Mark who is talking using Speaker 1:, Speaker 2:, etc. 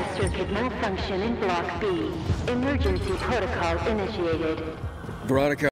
Speaker 1: Power circuit malfunction in Block B. Emergency protocol initiated.
Speaker 2: Veronica,